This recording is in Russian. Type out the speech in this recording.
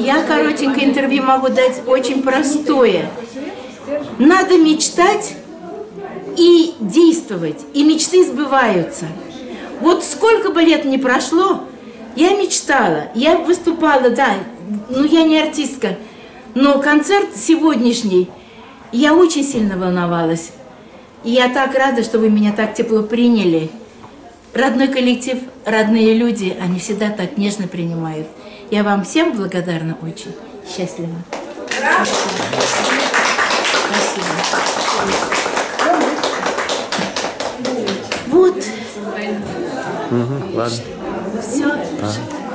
я коротенькое интервью могу дать очень простое. Надо мечтать и действовать, и мечты сбываются. Вот сколько бы лет ни прошло, я мечтала, я выступала, да, ну я не артистка, но концерт сегодняшний, я очень сильно волновалась. И я так рада, что вы меня так тепло приняли. Родной коллектив, родные люди, они всегда так нежно принимают. Я вам всем благодарна очень. Счастлива. Спасибо. Вот. Угу, ладно. Все. Ага.